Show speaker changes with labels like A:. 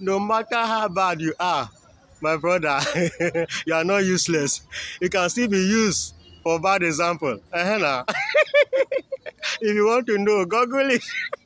A: no matter how bad you are, my brother, you are not useless. You can still be used for bad example. If you want to know, Google it.